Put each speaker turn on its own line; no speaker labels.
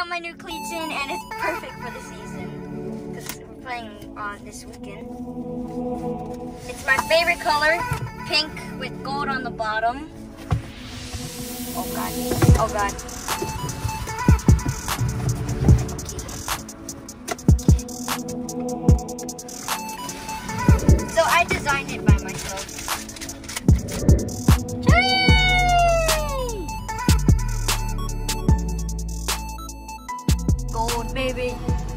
got my new cleats in and it's perfect for the season. Because we're playing uh, this weekend. It's my favorite color, pink with gold on the bottom. Oh god. Oh god. So I designed it by Maybe.